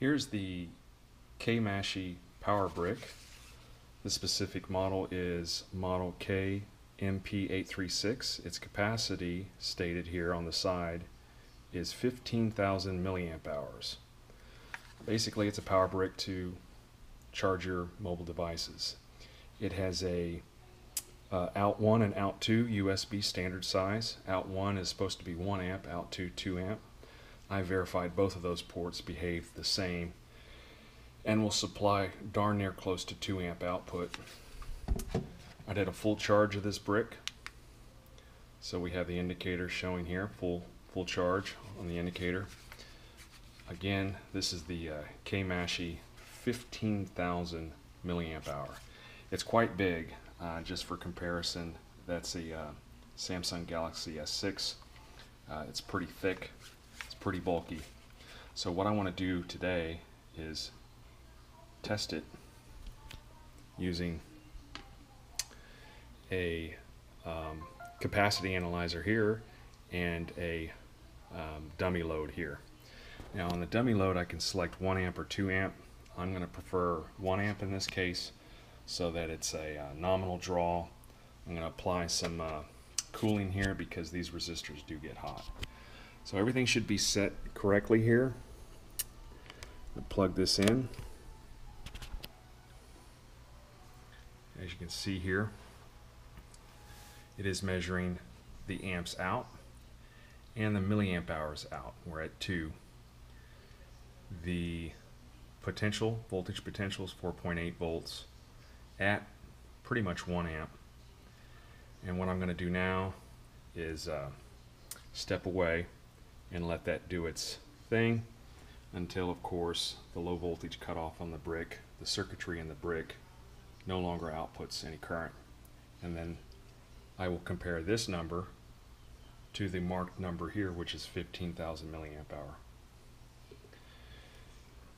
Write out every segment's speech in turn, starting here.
Here's the KMASHI power brick. The specific model is model KMP836. Its capacity stated here on the side is 15,000 milliamp hours. Basically, it's a power brick to charge your mobile devices. It has a uh, out 1 and out 2 USB standard size. Out 1 is supposed to be 1 amp, out 2 2 amp. I verified both of those ports behave the same and will supply darn near close to 2 amp output. I did a full charge of this brick. So we have the indicator showing here, full full charge on the indicator. Again, this is the uh, KMASHI 15,000 milliamp hour. It's quite big, uh, just for comparison. That's a uh, Samsung Galaxy S6. Uh, it's pretty thick, pretty bulky. So what I want to do today is test it using a um, capacity analyzer here and a um, dummy load here. Now on the dummy load I can select 1 amp or 2 amp. I'm going to prefer 1 amp in this case so that it's a uh, nominal draw. I'm going to apply some uh, cooling here because these resistors do get hot. So everything should be set correctly here. I plug this in. As you can see here, it is measuring the amps out and the milliamp hours out. We're at 2. The potential, voltage potential is 4.8 volts at pretty much 1 amp. And what I'm going to do now is uh, step away and let that do its thing until, of course, the low voltage cutoff on the brick, the circuitry in the brick, no longer outputs any current. And then I will compare this number to the marked number here, which is 15,000 milliamp hour.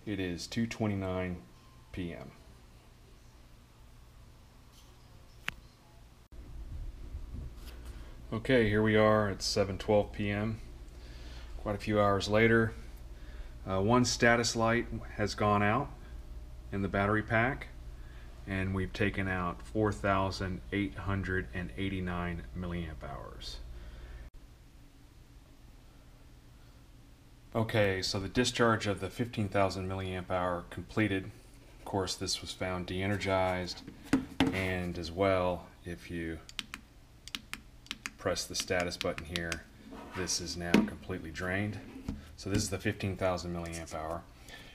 It is 2.29 p.m. Okay, here we are at 7.12 p.m. Quite a few hours later. Uh, one status light has gone out in the battery pack and we've taken out 4,889 milliamp hours. Okay, so the discharge of the 15,000 milliamp hour completed. Of course, this was found de-energized, and as well, if you press the status button here, this is now completely drained. So this is the 15,000 milliamp hour.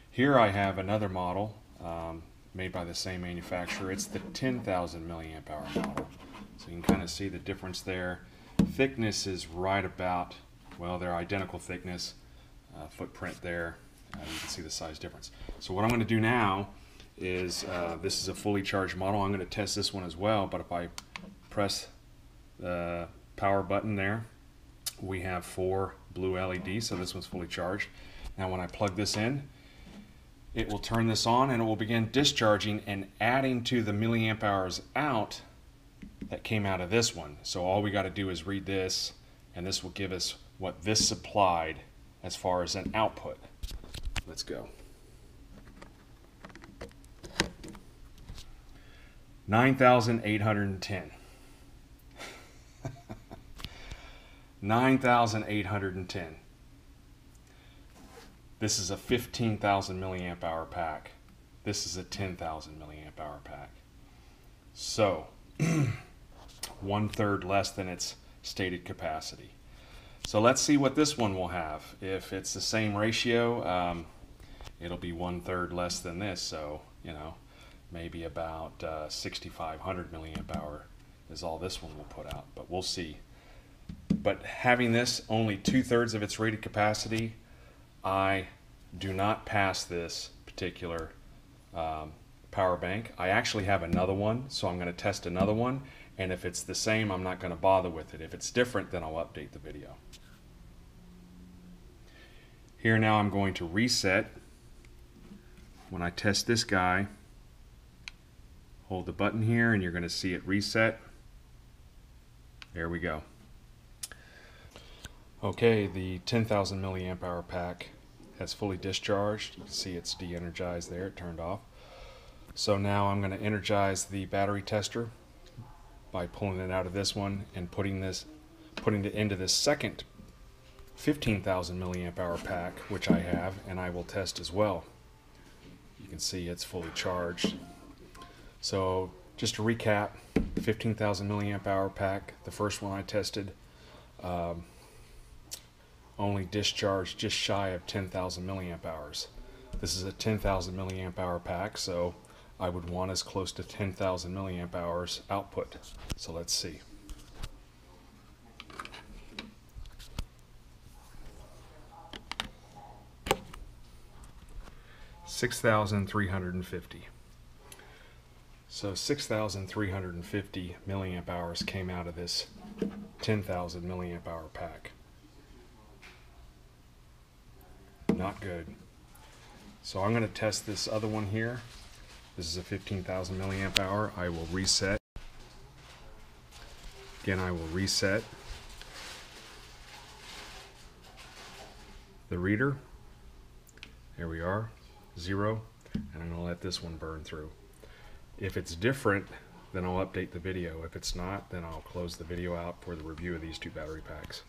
Here I have another model um, made by the same manufacturer. It's the 10,000 milliamp hour model. So you can kind of see the difference there. Thickness is right about, well, they're identical thickness uh, footprint there. Uh, you can see the size difference. So what I'm going to do now is, uh, this is a fully charged model. I'm going to test this one as well, but if I press the power button there, we have four blue LEDs, so this one's fully charged. Now when I plug this in, it will turn this on and it will begin discharging and adding to the milliamp hours out that came out of this one. So all we got to do is read this and this will give us what this supplied as far as an output. Let's go. 9,810. 9,810. This is a 15,000 milliamp hour pack. This is a 10,000 milliamp hour pack. So, one third less than its stated capacity. So let's see what this one will have. If it's the same ratio, um, it'll be one third less than this. So, you know, maybe about uh, 6,500 milliamp hour is all this one will put out, but we'll see. But having this only two thirds of its rated capacity, I do not pass this particular um, power bank. I actually have another one, so I'm going to test another one. And if it's the same, I'm not going to bother with it. If it's different, then I'll update the video. Here now I'm going to reset. When I test this guy, hold the button here and you're going to see it reset. There we go. Okay, the 10,000 milliamp hour pack has fully discharged. You can see it's de-energized there, it turned off. So now I'm going to energize the battery tester by pulling it out of this one and putting this putting it into this second 15,000 milliamp hour pack which I have and I will test as well. You can see it's fully charged. So just to recap, the 15,000 milliamp hour pack, the first one I tested, um, only discharged just shy of 10,000 milliamp hours. This is a 10,000 milliamp hour pack, so I would want as close to 10,000 milliamp hours output. So let's see. Six thousand three hundred and fifty. So 6,350 milliamp hours came out of this 10,000 milliamp hour pack. Not good. So I'm going to test this other one here. This is a 15,000 milliamp hour. I will reset. Again, I will reset the reader. Here we are, zero. And I'm going to let this one burn through. If it's different, then I'll update the video. If it's not, then I'll close the video out for the review of these two battery packs.